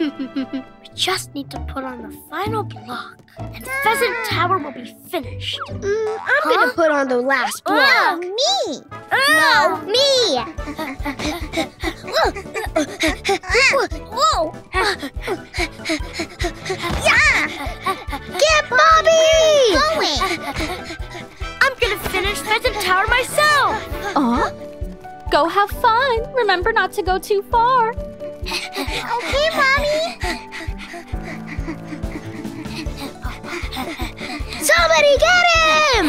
we just need to put on the final block, and Pheasant Tower will be finished. Mm, I'm gonna put on the last block. Oh, block. me! Oh, No, me! Whoa! Get Bobby! Going! I'm gonna finish Pheasant Tower myself! Aw. Go have fun. Remember not to go too far. Okay, Mommy! Somebody get him!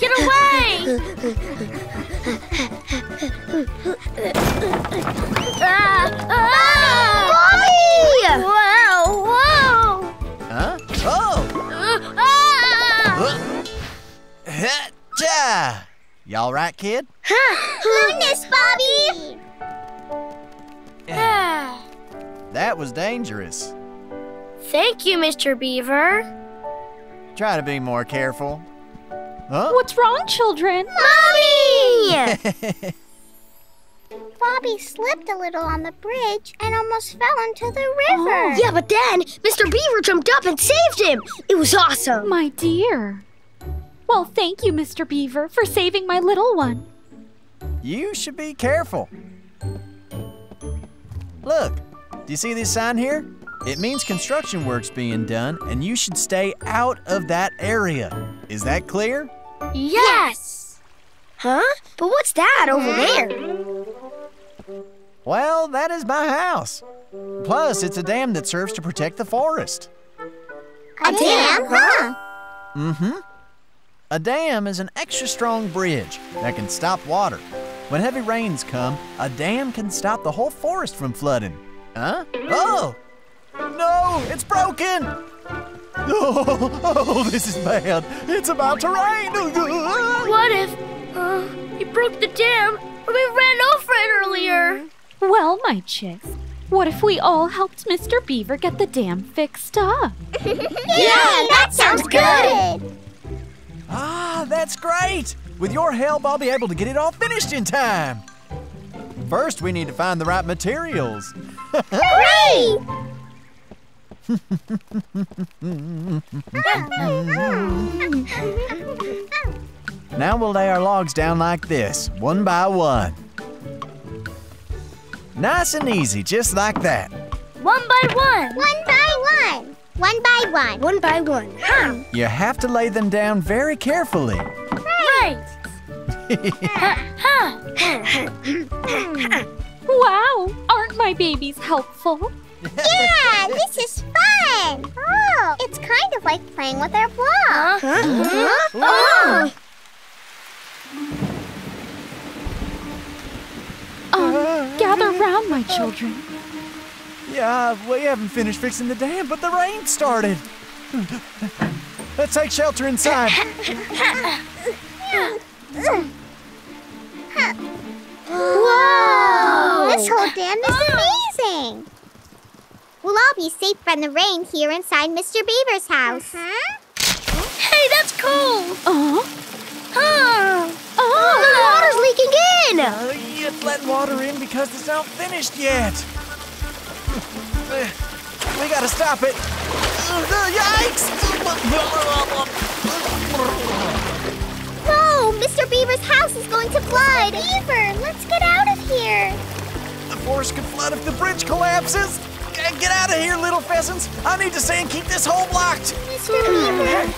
Get away! ah, Bobby! Wow! Whoa! Huh? Oh! Ah! Y'all right, kid? Huh? Goodness, Bobby! Ah. That was dangerous. Thank you, Mr. Beaver. Try to be more careful. Huh? What's wrong, children? Mommy! Bobby slipped a little on the bridge and almost fell into the river. Oh. yeah, but then Mr. Beaver jumped up and saved him. It was awesome. My dear. Well, thank you, Mr. Beaver, for saving my little one. You should be careful. Look, do you see this sign here? It means construction work's being done, and you should stay out of that area. Is that clear? Yes! Huh? But what's that over there? Well, that is my house. Plus, it's a dam that serves to protect the forest. A dam, huh? Mm-hmm. A dam is an extra strong bridge that can stop water. When heavy rains come, a dam can stop the whole forest from flooding. Huh? Oh! No, it's broken! Oh, oh, this is bad. It's about to rain. What if uh, he broke the dam when we ran over it earlier? Well, my chicks, what if we all helped Mr. Beaver get the dam fixed up? Yeah, that sounds good! Ah, that's great! With your help, I'll be able to get it all finished in time. First, we need to find the right materials. Hooray! Now we'll lay our logs down like this, one by one. Nice and easy, just like that. One by one. One by one. One by one. One by one. Huh? You have to lay them down very carefully. Right. Ha, ha. Wow, aren't my babies helpful? Yeah, this is fun! Oh, it's kind of like playing with our block. Huh? Oh. Um, gather round, my children. Yeah, we haven't finished fixing the dam, but the rain started. Let's take shelter inside. Whoa! This whole dam is amazing! We'll all be safe from the rain here inside Mr. Beaver's house. Hey, that's cool. Uh, Huh. oh, The water's leaking in. Uh, it's letting water in because it's not finished yet. Uh, We gotta stop it. Uh, Yikes! Whoa! Mr. Beaver's house is going to flood! Beaver, let's get out of here! The forest could flood if the bridge collapses. Get out of here, little pheasants. I need to stay and keep this hole blocked. Mr. Beaver!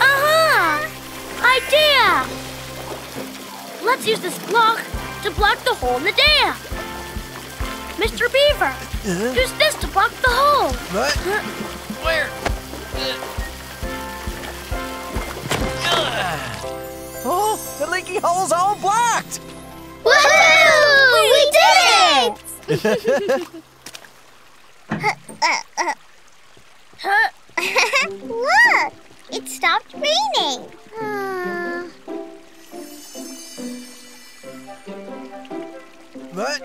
Uh-huh. Idea. Let's use this block to block the hole in the dam. Mr. Beaver, Uh, use this to block the hole. what? Where? Oh, the leaky hole's all blocked. Woohoo! We did it! Look! It stopped raining! Uh, What?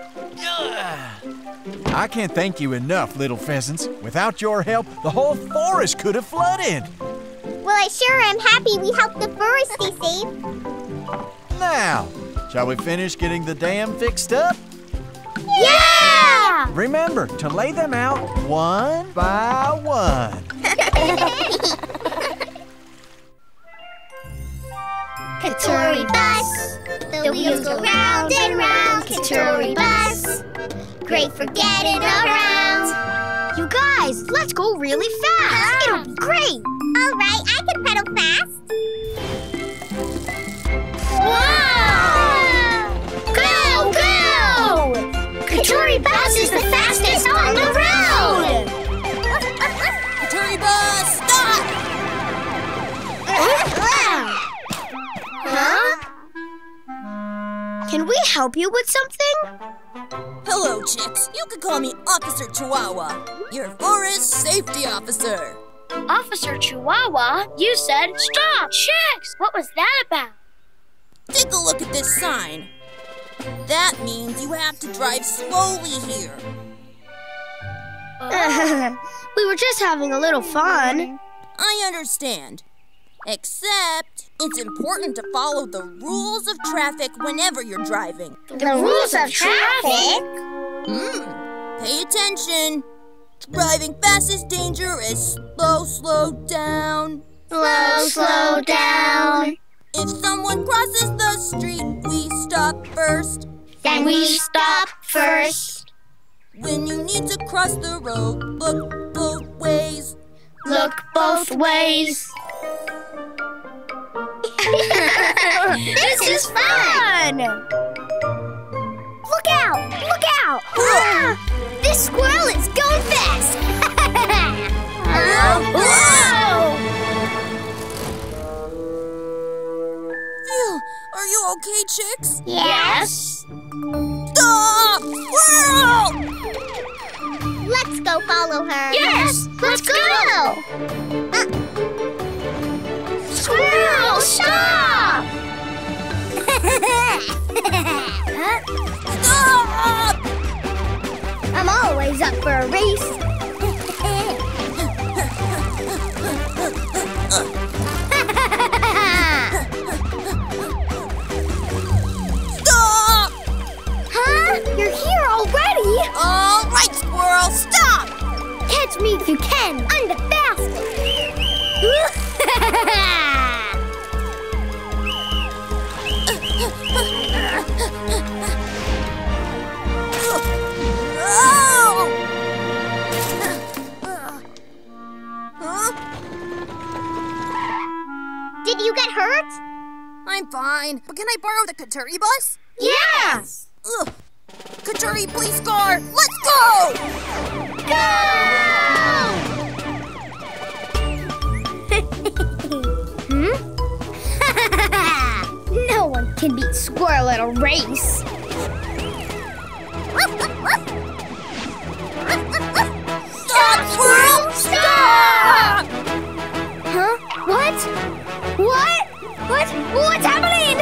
I can't thank you enough, little pheasants. Without your help, the whole forest could have flooded. Well, I sure am happy we helped the forest stay safe. Now, shall we finish getting the dam fixed up? Yeah! Remember to lay them out one by one. Katuri bus. The wheels go round and round. Katuri bus. Great for getting around. You guys, let's go really fast. Ah. It'll be great. All right, I can pedal fast. Wow! Go, go! Katuri Bus is the fastest on the road! Katuri bus, stop! Huh? Can we help you with something? Hello, chicks. You can call me Officer Chihuahua, your forest safety officer. Officer Chihuahua, you said stop! Chicks! What was that about? Take a look at this sign. That means you have to drive slowly here. Oh. we were just having a little fun. I understand. Except, it's important to follow the rules of traffic whenever you're driving. The rules of traffic? Hmm. Pay attention. Driving fast is dangerous. Slow, slow down. Slow, slow down. If someone crosses the street, we stop first. Then we stop first. When you need to cross the road, look both ways. Look both ways. This is fun! Look out! Look out! Ah, this squirrel is going fast! Whoa! Phew, are you okay, chicks? Yes? Stop! Squirrel! Let's go follow her. Yes! Let's go! Squirrel, stop! Stop! I'm always up for a race. Stop! Huh? You're here already? All right, squirrel, stop! Catch me if you can. I'm fine, but can I borrow the Katuri bus? Yes! Ugh. Katuri police car, let's go! Hmm? no one can beat Squirrel at a race. Stop, squirrel! Stop! Huh? What? What? What? What's happening?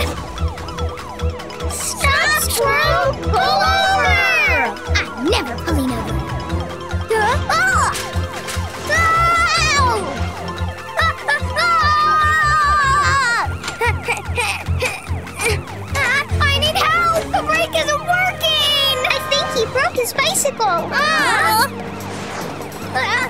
Stop, Squirrel! Pull over! I'm never pulling over. Working! I think he broke his bicycle. Ah! Ah! Ah!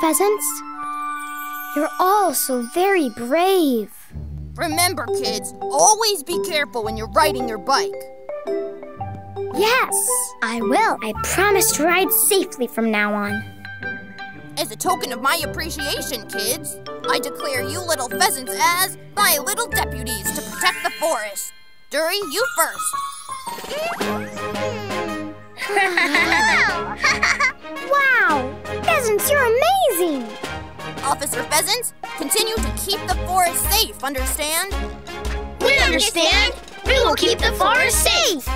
Pheasants. You're all so very brave. Remember, kids, always be careful when you're riding your bike. Yes, I will. I promise to ride safely from now on. As a token of my appreciation, kids, I declare you little pheasants as my little deputies to protect the forest. Dury, you first. wow! Pheasants, you're amazing! Officer Pheasants, continue to keep the forest safe, understand? We understand! We will keep the forest safe!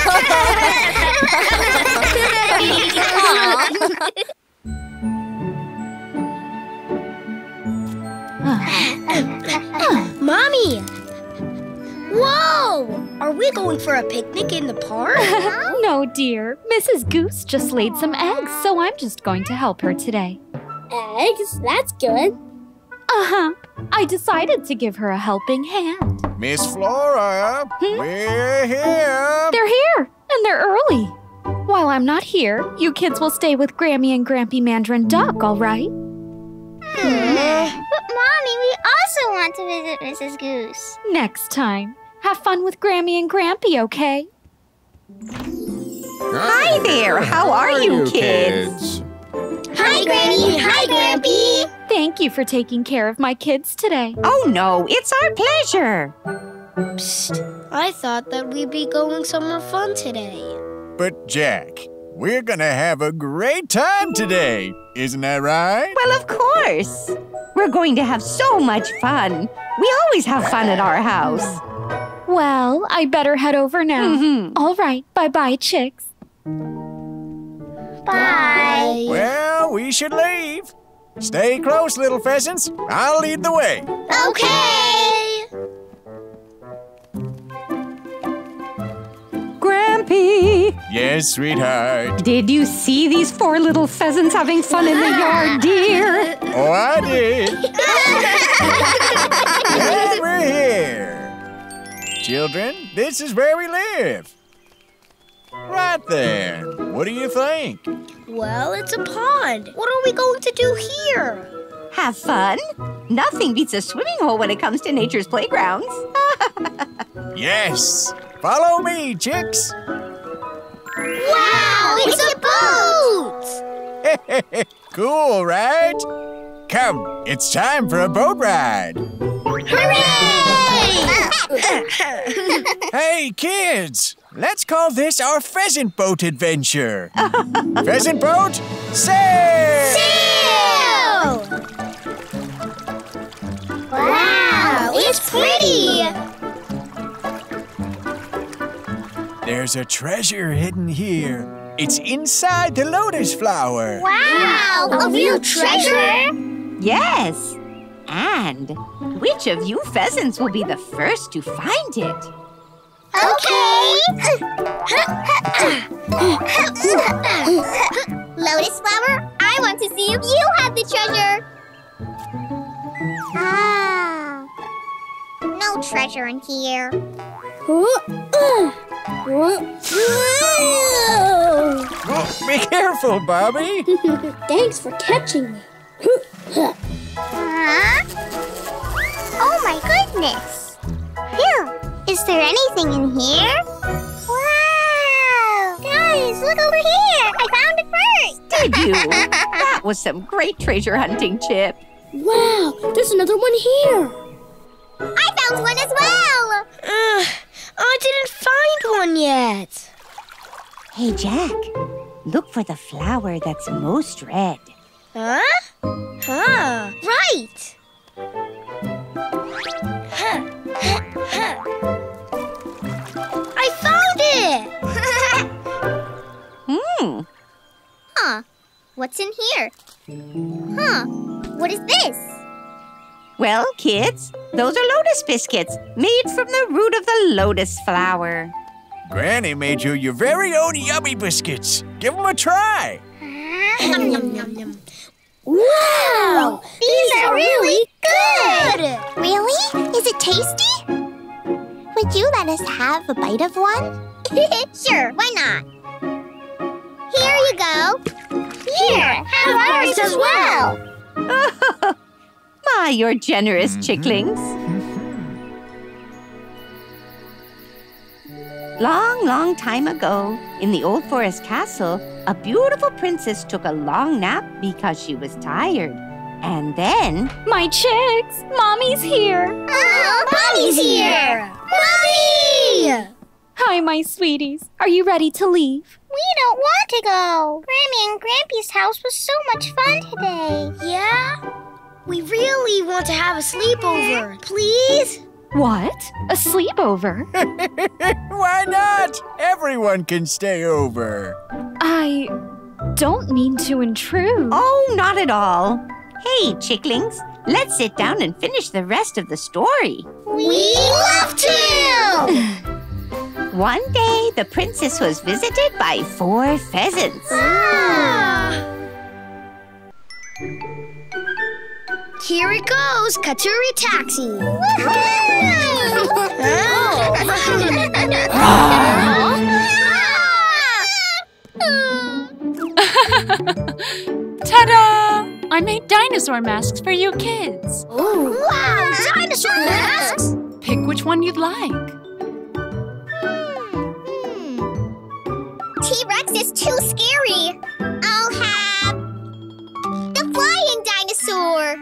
Mommy! Whoa! Are we going for a picnic in the park? no, dear. Mrs. Goose just laid some eggs, so I'm just going to help her today. Eggs? That's good. Uh huh. I decided to give her a helping hand. Miss Flora, Hmm? we're here. They're here, and they're early. While I'm not here, you kids will stay with Grammy and Grampy Mandarin Duck, all right? But Mommy, we also want to visit Mrs. Goose. Next time. Have fun with Grammy and Grampy, okay? Hi there. How are you, kids? Hi, Granny! Hi, Grampy! Thank you for taking care of my kids today. Oh, no, it's our pleasure. Psst. I thought that we'd be going somewhere fun today. But Jack, we're gonna have a great time today. Isn't that right? Well, of course. We're going to have so much fun. We always have fun at our house. Well, I better head over now. Mhm. All right, bye bye, chicks. Bye! Well, we should leave. Stay close, little pheasants. I'll lead the way. Okay! Grampy, Yes, sweetheart. did you see these four little pheasants having fun in the yard, dear? Oh, I did. and we're here. Children, this is where we live. Right there. What do you think? Well, it's a pond. What are we going to do here? Have fun? Nothing beats a swimming hole when it comes to nature's playgrounds. Yes. Follow me, chicks. Wow! It's a boat! cool, right? Come, it's time for a boat ride. Hooray! Hey, kids, let's call this our pheasant boat adventure. pheasant boat, sail! Sail! Wow! It's pretty! There's a treasure hidden here. It's inside the lotus flower. Wow! A real treasure? Yes. And which of you pheasants will be the first to find it? Okay! Lotus flower, I want to see if you have the treasure. Ah. No treasure in here. Oh, be careful, Bobby. Thanks for catching me. Huh? Oh my goodness! Phew! Is there anything in here? Wow! Guys, look over here! I found it first! Did you? that was some great treasure hunting, Chip. Wow, there's another one here. I found one as well! Ugh, I didn't find one yet. Hey, Jack. Look for the flower that's most red. Huh? Huh. Right. I found it! Hmm. huh. What's in here? Huh. What is this? Well, kids, those are lotus biscuits made from the root of the lotus flower. Granny made you your very own yummy biscuits. Give them a try. Yum, yum, yum, yum. Wow! These are really good! Really? Is it tasty? Would you let us have a bite of one? sure, why not? Here you go. Here, have ours as well. My, you're generous, mm-hmm. chicklings. Long, long time ago, in the old forest castle, a beautiful princess took a long nap because she was tired. And then, My chicks! Mommy's here! Oh, Mommy's here! Mommy! Hi, my sweeties. Are you ready to leave? We don't want to go. Grammy and Grampy's house was so much fun today. Yeah? We really want to have a sleepover. Please? What? A sleepover? Why not? Everyone can stay over. I don't mean to intrude. oh, not at all. Hey, chicklings, let's sit down and finish the rest of the story. We love to! One day, the princess was visited by four pheasants. Ah! Here it goes, Katuri Taxi. Ta-da! I made dinosaur masks for you kids. Ooh. wow, dinosaur masks! Pick which one you'd like. T-Rex is too scary. I'll have the flying dinosaur.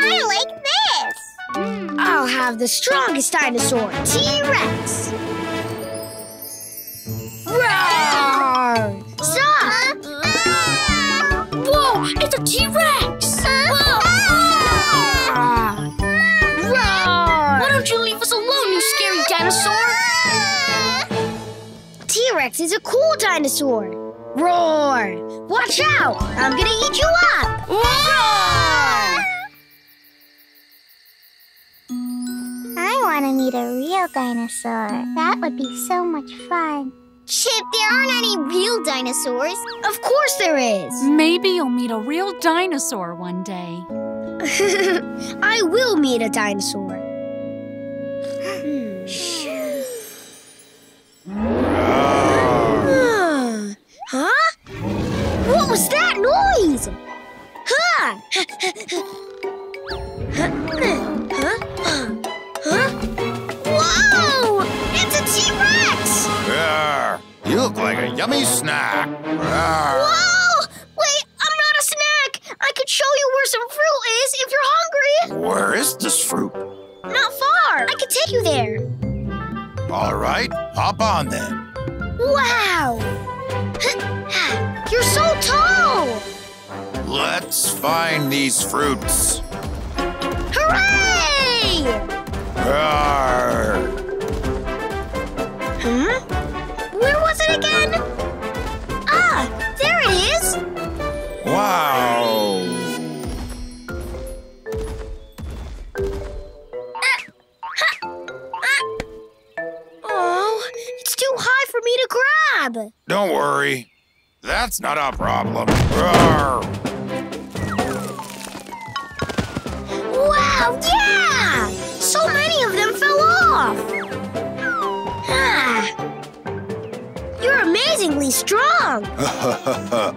I like this. I'll have the strongest dinosaur, T-Rex. Roar! Ah! Whoa, it's a T-Rex! Roar! Why don't you leave us alone, you scary dinosaur? T-Rex is a cool dinosaur. Roar! Watch out! I'm gonna eat you up! Roar! I want to meet a real dinosaur. That would be so much fun. Chip, there aren't any real dinosaurs. Of course there is. Maybe you'll meet a real dinosaur one day. I will meet a dinosaur. Hmm. huh? What was that noise? Huh? Huh? Where is this fruit? Not far! I can take you there! All right, hop on then. Wow! You're so tall! Let's find these fruits. Hooray! Arr. Huh? Where was it again? Ah, there it is! Wow. It's too high for me to grab! Don't worry. That's not a problem. Arr. Wow, yeah! So many of them fell off! Ah. You're amazingly strong!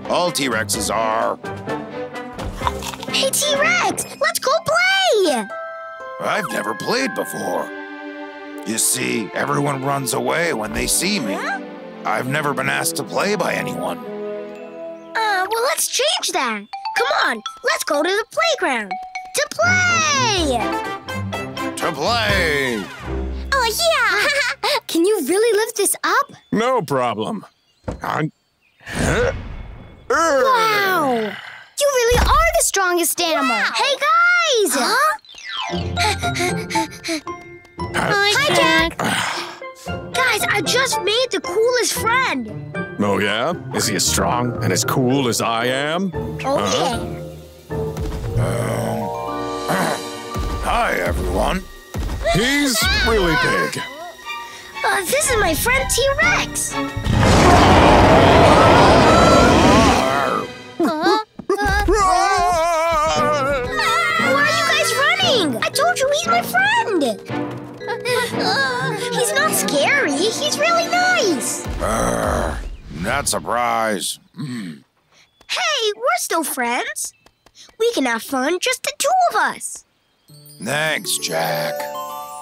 All T-Rexes are. Hey, T-Rex, let's go play! I've never played before. You see, everyone runs away when they see me. I've never been asked to play by anyone. Uh, well, let's change that. Come on, let's go to the playground to play! To play! Oh, yeah! Can you really lift this up? No problem. Wow! You really are the strongest animal! Hey, guys! Huh? Hi, Jack! guys, I just made the coolest friend! Oh, yeah? Is he as strong and as cool as I am? Oh, uh-huh. um, Hi, everyone. He's really big. Uh, this is my friend T-Rex! Uh-huh. Where are you guys running? I told you he's my friend! He's not scary, he's really nice! Arr, not surprise. Mm. Hey, we're still friends. We can have fun, just the two of us. Thanks, Jack.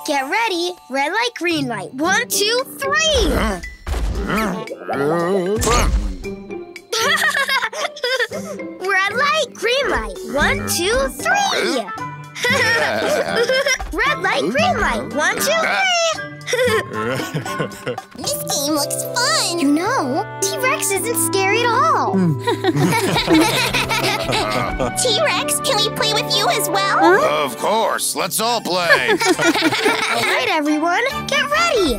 Get ready. Red light, green light. One, two, three. Red light, green light. One, two, three. Red light, green light. One, two, three. This game looks fun. You know, T-Rex isn't scary at all. Hmm. T-Rex, can we play with you as well? Of course. Let's all play. All right, everyone, get ready.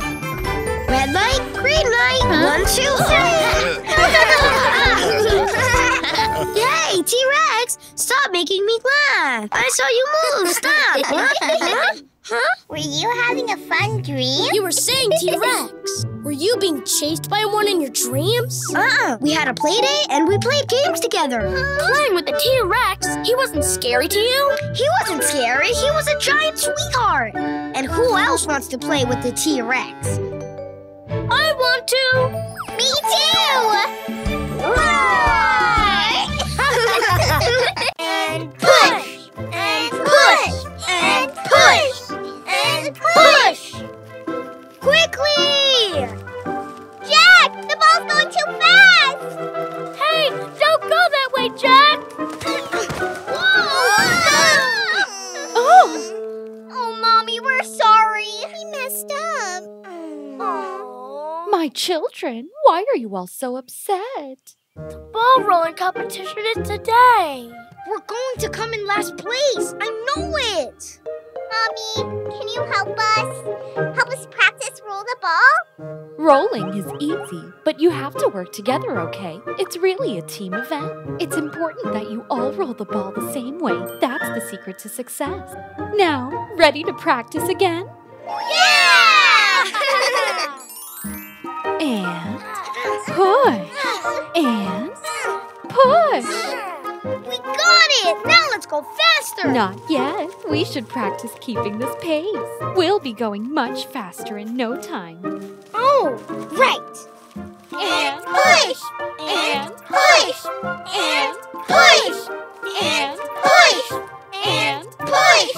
Red light, green light. One, two, three. Yay, T-Rex! Stop making me laugh. I saw you move. Stop. Huh? Were you having a fun dream? You were saying T-Rex. Were you being chased by one in your dreams? Uh-uh. We had a play and we played games together. Playing with the T-Rex, he wasn't scary to you? He wasn't scary. He was a giant sweetheart. And who else wants to play with the T-Rex? I want to. Me too! and push! And push! Push! Quickly! Jack, the ball's going too fast! Hey, don't go that way, Jack! oh! Oh, Mommy, we're sorry. We messed up. My children, why are you all so upset? The ball rolling competition is today. We're going to come in last place. I know it. Mommy, can you help us? Help us practice roll the ball? Rolling is easy, but you have to work together, okay? It's really a team event. It's important that you all roll the ball the same way. That's the secret to success. Now, ready to practice again? Yeah! And push. And push. Got it! Now let's go faster! Not yet. We should practice keeping this pace. We'll be going much faster in no time. Oh, right. And push! And Push! And Push! And Push! And Push!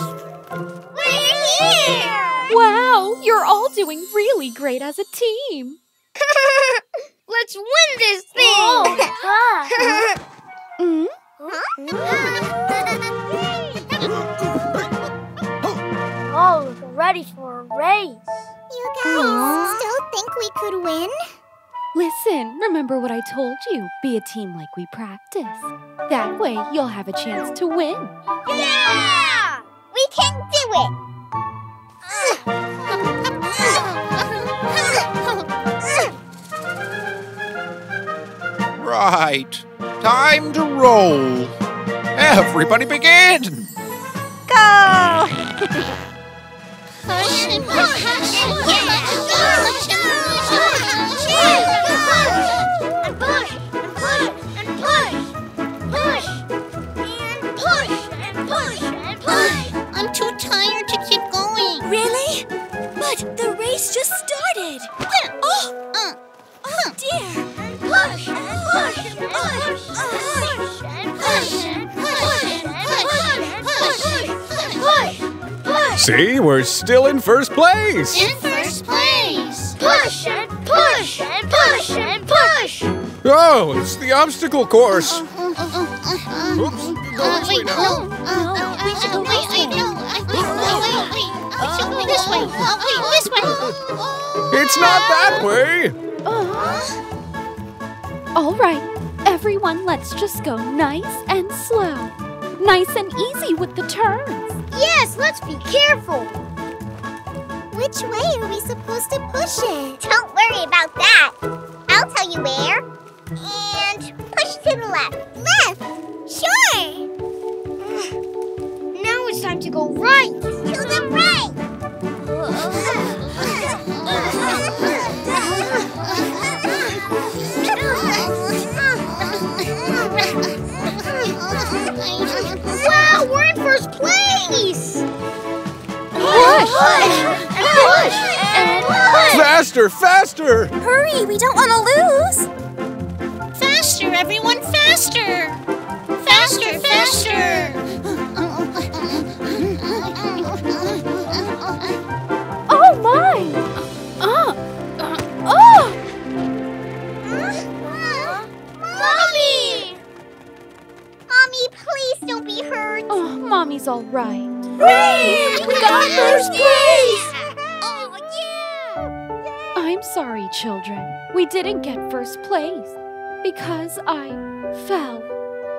We're here! Wow, you're all doing really great as a team. Let's win this thing! Oh, my God! Mm? Oh, we're ready for a race. You guys still think we could win? Listen, remember what I told you. Be a team like we practice. That way, you'll have a chance to win. Yeah! We can do it! Right. Time to roll. Everybody begin. Go! We're still in first place. In first place. Push and push and push and push. Oh, it's the obstacle course. Oops, go this way wait, now. no. Uh, we should go this way. No, I, wait, no, wait, wait. We should go this way. Wait, this way. It's not that uh-huh. way. Uh-huh. All right, everyone, let's just go nice and slow. Nice and easy with the turns. Yes, let's be careful. Which way are we supposed to push it? Don't worry about that. I'll tell you where. And push to the left. Left? Sure. Now it's time to go right. To the right. Faster, faster. Hurry, we don't want to lose. Faster, everyone, faster! Faster, faster! Children. We didn't get first place because I fell.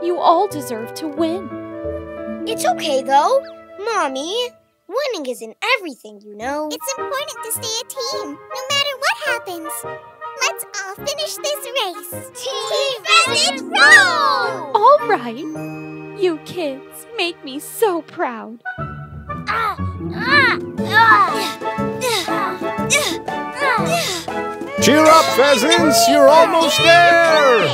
You all deserve to win. It's okay, though. Mommy, winning isn't everything, you know. It's important to stay a team, no matter what happens. Let's all finish this race. Team Pheasant Roll! All right. You kids make me so proud. Ah, ah, ah. Cheer up, pheasants! You're almost there!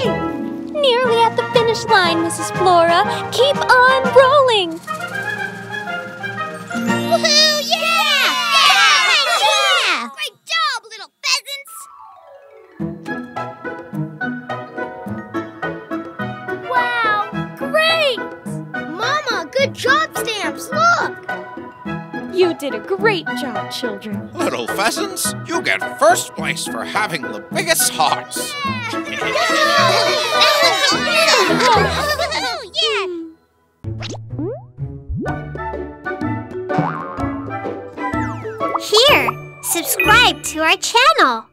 Nearly at the finish line, Mrs. Flora. Keep on rolling. Woohoo! You did a great job, children. Little pheasants, you get first place for having the biggest hearts. Here, subscribe to our channel.